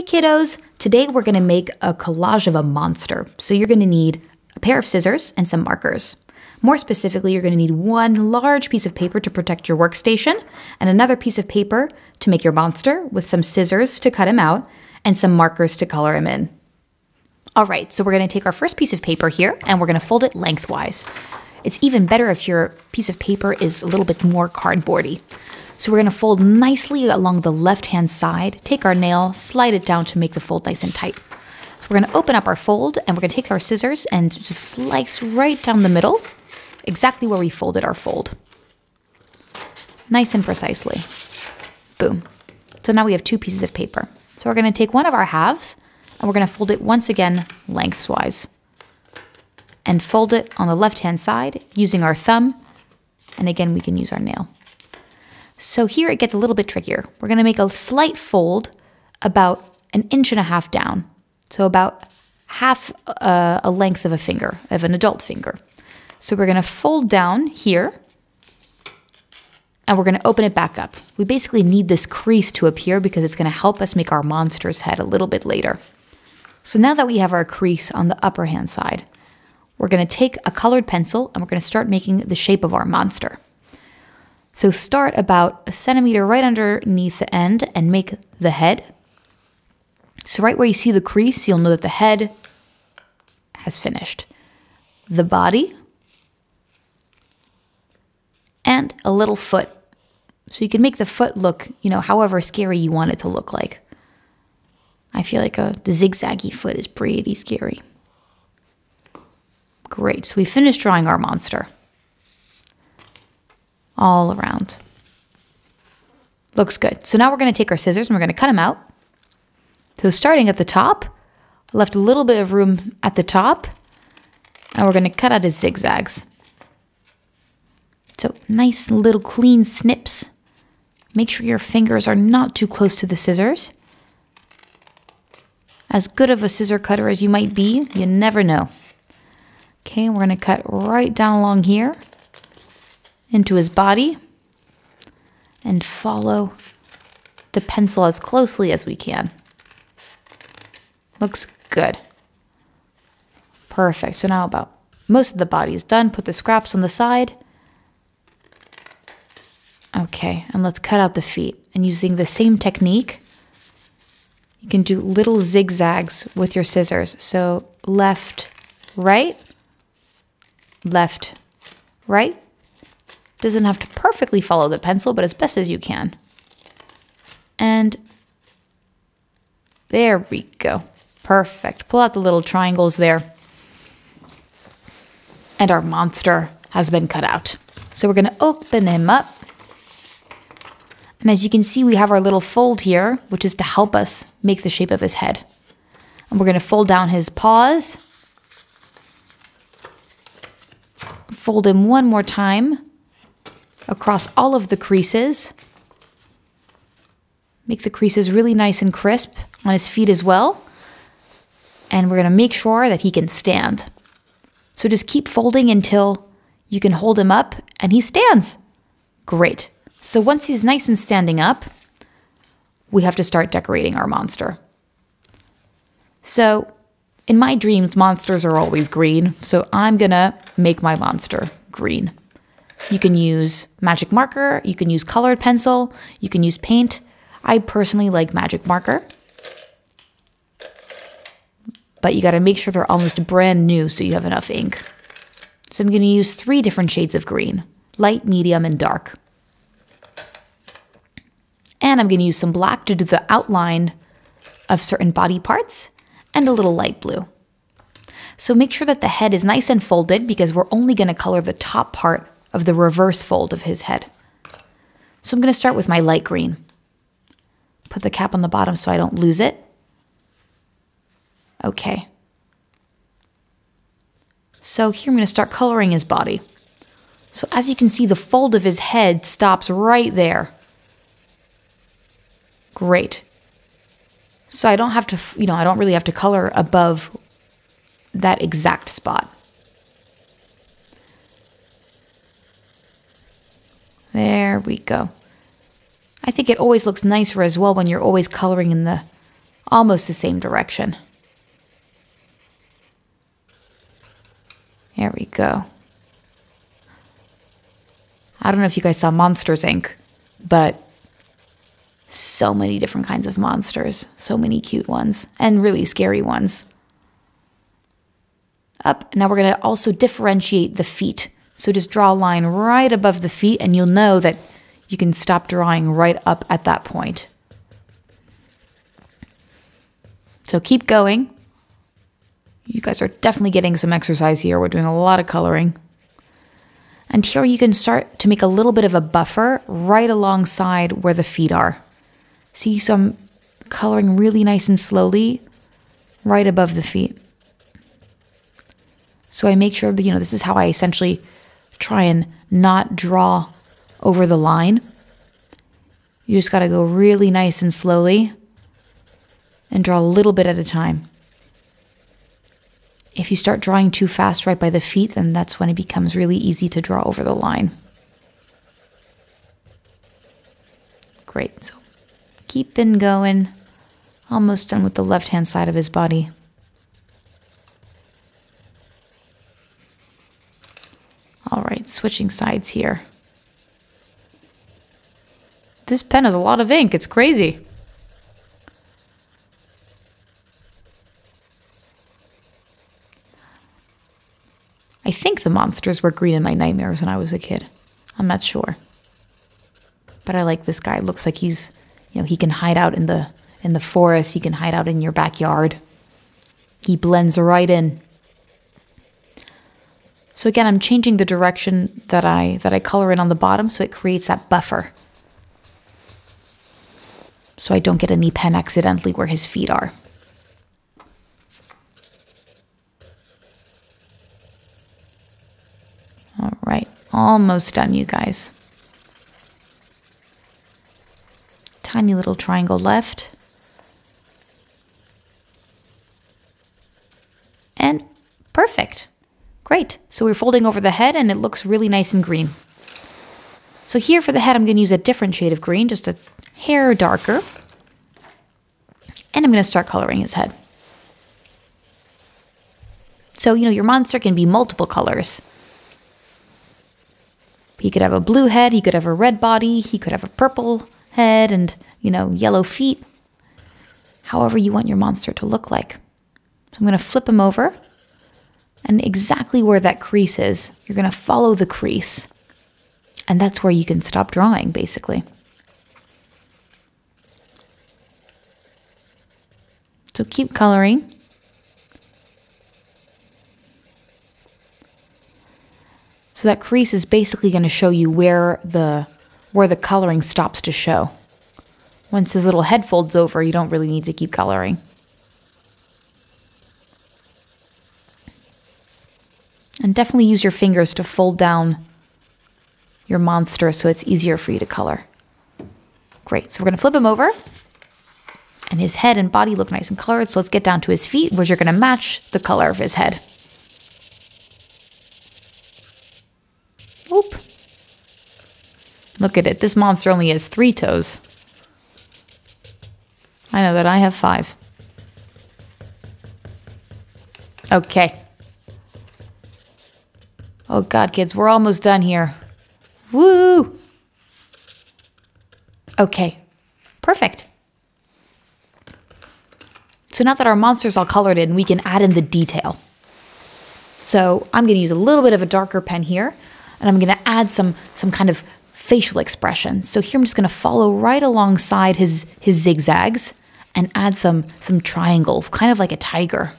Hey kiddos, today we're gonna make a collage of a monster. So you're gonna need a pair of scissors and some markers. More specifically, you're gonna need one large piece of paper to protect your workstation, and another piece of paper to make your monster with some scissors to cut him out and some markers to color him in. All right, so we're gonna take our first piece of paper here and we're gonna fold it lengthwise. It's even better if your piece of paper is a little bit more cardboardy. So we're gonna fold nicely along the left-hand side, take our nail, slide it down to make the fold nice and tight. So we're gonna open up our fold and we're gonna take our scissors and just slice right down the middle, exactly where we folded our fold. Nice and precisely. Boom. So now we have two pieces of paper. So we're gonna take one of our halves and we're gonna fold it once again lengthwise. And fold it on the left-hand side using our thumb, and again we can use our nail. So here it gets a little bit trickier. We're going to make a slight fold about an inch and a half down. So about half uh, a length of a finger, of an adult finger. So we're going to fold down here and we're going to open it back up. We basically need this crease to appear because it's going to help us make our monster's head a little bit later. So now that we have our crease on the upper hand side, we're going to take a colored pencil and we're going to start making the shape of our monster. So start about a centimeter right underneath the end and make the head. So right where you see the crease, you'll know that the head has finished. The body and a little foot. So you can make the foot look, you know, however scary you want it to look like. I feel like a zigzaggy foot is pretty scary. Great, so we finished drawing our monster all around. Looks good. So now we're going to take our scissors and we're going to cut them out. So starting at the top, I left a little bit of room at the top, and we're going to cut out his zigzags. So nice little clean snips. Make sure your fingers are not too close to the scissors. As good of a scissor cutter as you might be, you never know. Okay, we're going to cut right down along here into his body and follow the pencil as closely as we can. Looks good. Perfect. So now about most of the body is done. Put the scraps on the side. Okay, and let's cut out the feet. And using the same technique, you can do little zigzags with your scissors. So left, right, left, right, doesn't have to perfectly follow the pencil, but as best as you can. And there we go. Perfect. Pull out the little triangles there. And our monster has been cut out. So we're going to open him up. And as you can see, we have our little fold here, which is to help us make the shape of his head. And we're going to fold down his paws. Fold him one more time across all of the creases. Make the creases really nice and crisp on his feet as well. And we're to make sure that he can stand. So just keep folding until you can hold him up and he stands. Great. So once he's nice and standing up, we have to start decorating our monster. So in my dreams, monsters are always green. So I'm to make my monster green. You can use magic marker, you can use colored pencil, you can use paint. I personally like magic marker. But you got to make sure they're almost brand new so you have enough ink. So I'm going to use three different shades of green light, medium, and dark. And I'm going to use some black to do the outline of certain body parts and a little light blue. So make sure that the head is nice and folded because we're only going to color the top part of the reverse fold of his head. So I'm going to start with my light green. Put the cap on the bottom so I don't lose it. Okay. So here I'm going to start coloring his body. So as you can see, the fold of his head stops right there. Great. So I don't have to, you know, I don't really have to color above that exact spot. We go. I think it always looks nicer as well when you're always coloring in the almost the same direction. There we go. I don't know if you guys saw Monsters Inc., but so many different kinds of monsters, so many cute ones, and really scary ones. Up, now we're going to also differentiate the feet. So just draw a line right above the feet, and you'll know that you can stop drawing right up at that point. So keep going. You guys are definitely getting some exercise here. We're doing a lot of coloring. And here you can start to make a little bit of a buffer right alongside where the feet are. See, so I'm coloring really nice and slowly right above the feet. So I make sure that, you know, this is how I essentially try and not draw over the line. You just got to go really nice and slowly and draw a little bit at a time. If you start drawing too fast right by the feet, then that's when it becomes really easy to draw over the line. Great. So keeping going. Almost done with the left hand side of his body. All right, switching sides here. This pen has a lot of ink. It's crazy. I think the monsters were green in my nightmares when I was a kid. I'm not sure. But I like this guy. It looks like he's you know, he can hide out in the in the forest, he can hide out in your backyard. He blends right in. So again, I'm changing the direction that I that I color in on the bottom so it creates that buffer. So I don't get any pen accidentally where his feet are. All right, almost done, you guys. tiny little triangle left. And perfect. Great. So we're folding over the head and it looks really nice and green. So here for the head, I'm going to use a different shade of green, just a hair darker. And I'm going to start coloring his head. So, you know, your monster can be multiple colors. He could have a blue head, he could have a red body, he could have a purple head and, you know, yellow feet. However, you want your monster to look like. So I'm going to flip him over. And exactly where that crease is, you're going to follow the crease. And that's where you can stop drawing, basically. So keep coloring. So that crease is basically going to show you where the where the coloring stops to show. Once his little head folds over, you don't really need to keep coloring. And definitely use your fingers to fold down your monster so it's easier for you to color. Great, so we're gonna flip him over and his head and body look nice and colored. So let's get down to his feet, which are gonna match the color of his head. Oop. Look at it. This monster only has three toes. I know that I have five. Okay. Oh God, kids, we're almost done here. Woo! Okay, perfect. So now that our monster's all colored in, we can add in the detail. So I'm gonna use a little bit of a darker pen here, and I'm gonna add some, some kind of facial expression. So here I'm just going to follow right alongside his his zigzags and add some some triangles, kind of like a tiger.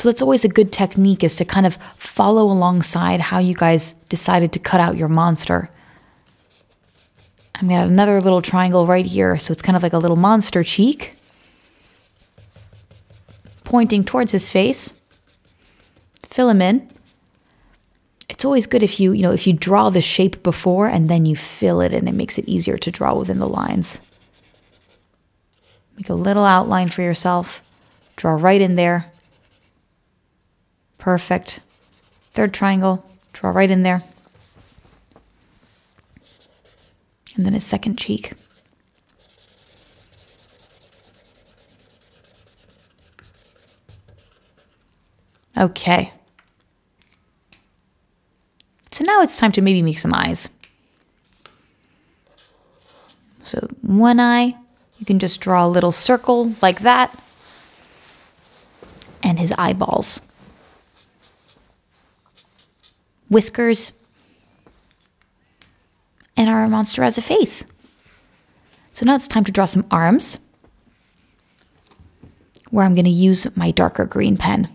So that's always a good technique is to kind of follow alongside how you guys decided to cut out your monster. I'm gonna add another little triangle right here, so it's kind of like a little monster cheek pointing towards his face. Fill him in it's always good if you, you know, if you draw the shape before and then you fill it in, it makes it easier to draw within the lines. Make a little outline for yourself. Draw right in there. Perfect. Third triangle, draw right in there. And then his second cheek. Okay. So now it's time to maybe make some eyes. So one eye, you can just draw a little circle like that. And his eyeballs. Whiskers. And our monster has a face. So now it's time to draw some arms. Where I'm going to use my darker green pen.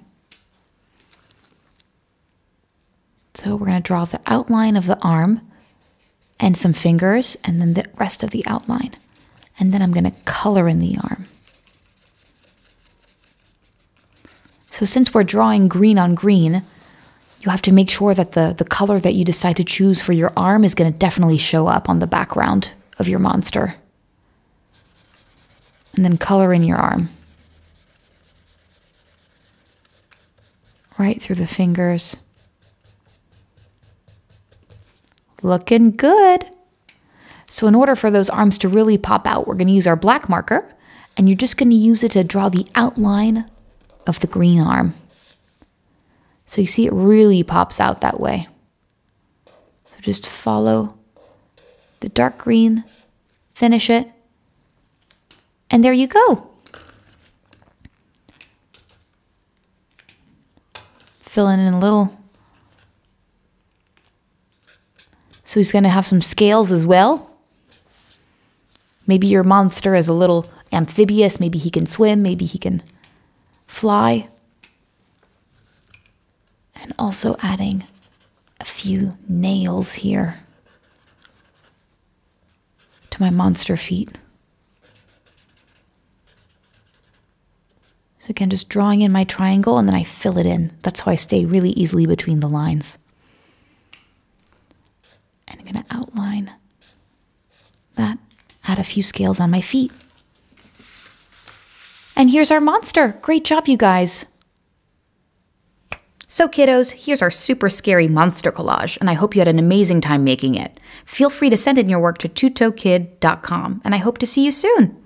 So we're going to draw the outline of the arm and some fingers and then the rest of the outline. And then I'm going to color in the arm. So since we're drawing green on green, you have to make sure that the, the color that you decide to choose for your arm is going to definitely show up on the background of your monster. And then color in your arm. Right through the fingers. Looking good. So in order for those arms to really pop out, we're going to use our black marker and you're just going to use it to draw the outline of the green arm. So you see it really pops out that way. So just follow the dark green, finish it, and there you go. Fill in a little So he's going to have some scales as well. Maybe your monster is a little amphibious. Maybe he can swim. Maybe he can fly. And also adding a few nails here to my monster feet. So again, just drawing in my triangle and then I fill it in. That's how I stay really easily between the lines. And I'm to outline that, add a few scales on my feet. And here's our monster. Great job, you guys. So, kiddos, here's our super scary monster collage, and I hope you had an amazing time making it. Feel free to send in your work to tutokid.com, and I hope to see you soon.